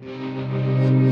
Música